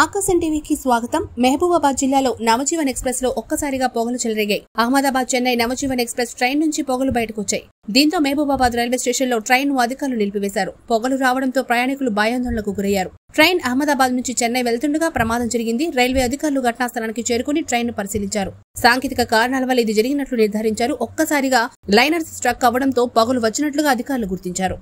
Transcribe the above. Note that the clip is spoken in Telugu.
ఆకాశం టీవీకి స్వాగతం. మహబూబాబాద్ జిల్లాలో నవజీవన్ ఎక్స్ప్రెస్లో ఒక్కసారిగా పొగలు చెలరేగాయి. అహ్మదాబాద్ చెన్నై నవజీవన్ ఎక్స్ప్రెస్ ట్రైన్ నుంచి పొగలు బయటకు వచ్చాయి దీంతో మహబూబాబాద్ రైల్వే స్టేషన్లో ట్రైన్ను అధికారులు నిలిపివేశారు. పొగలు రావడంతో ప్రయాణికులు భయాందోళనకు గురయ్యారు. ట్రైన్ అహ్మదాబాద్ నుంచి చెన్నై వెళ్తుండగా ప్రమాదం జరిగింది. రైల్వే అధికారులు ఘటనాస్థలానికి చేరుకుని ట్రైన్ను పరిశీలించారు. సాంకేతిక కారణాల వల్ల ఇది జరిగినట్లు నిర్ధారించారు. ఒక్కసారిగా లైనర్స్ స్ట్రక్ అవ్వడంతో పొగలు వచ్చినట్లుగా అధికారులు గుర్తించారు.